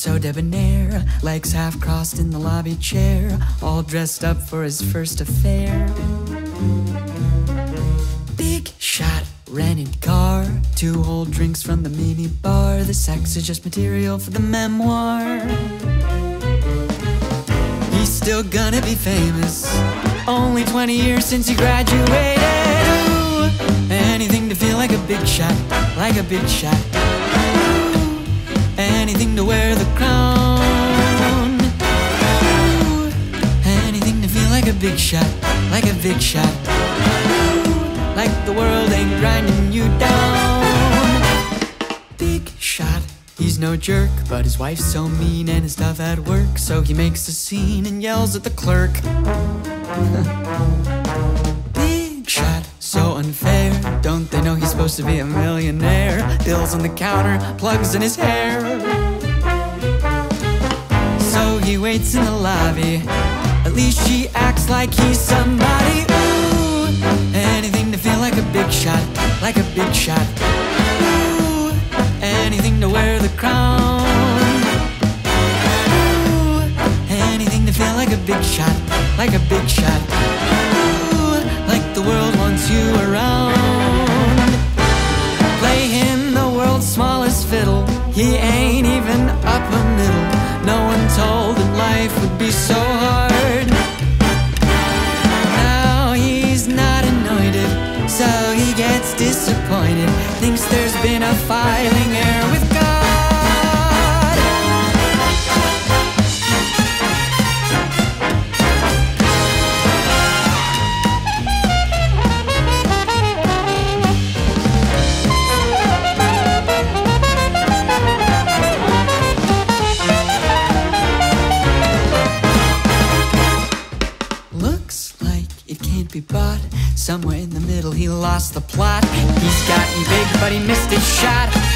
debonair, legs half crossed in the lobby chair, all dressed up for his first affair. Big shot, rented car, two old drinks from the mini bar. The sex is just material for the memoir. He's still gonna be famous. Only 20 years since he graduated. Ooh, anything to feel like a big shot, like a big shot. Anything to wear the shot, like a big shot. Like the world ain't grinding you down. Big shot. He's no jerk, but his wife's so mean and his tough at work, so he makes a scene and yells at the clerk. Big shot, so unfair. Don't they know he's supposed to be a millionaire? Bills on the counter, plugs in his hair. So he waits in the lobby. At she acts like he's somebody. Ooh, anything to feel like a big shot, like a big shot. Ooh, anything to wear the crown. Ooh, anything to feel like a big shot, like a big shot. Ooh, like the world wants you around. Play him the world's smallest fiddle. He ain't even he gets disappointed. Thinks there's been a filing error with God. Can't be bought. Somewhere in the middle, he lost the plot. He's gotten big, but he missed his shot.